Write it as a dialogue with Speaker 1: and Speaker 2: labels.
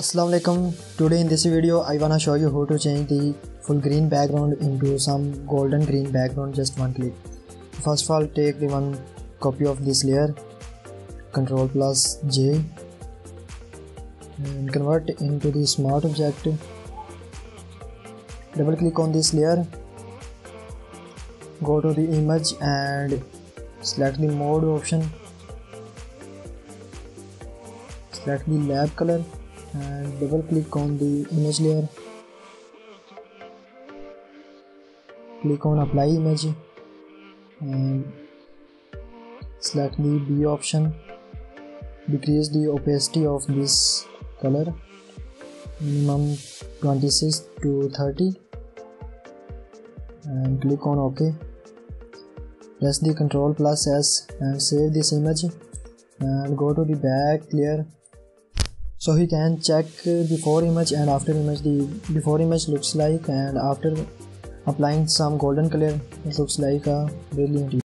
Speaker 1: Assalamualaikum today in this video I wanna show you how to change the full green background into some golden green background. Just one click. First of all take the one copy of this layer. Control plus J. And convert into the smart object. Double click on this layer. Go to the image and select the mode option. Select the lab color and double click on the image layer. Click on apply image and select the B option. Decrease the opacity of this color. Minimum 26 to 30 and click on ok. Press the control plus s and save this image. And go to the back layer so he can check before image and after image. The before image looks like and after applying some golden color it looks like a brilliant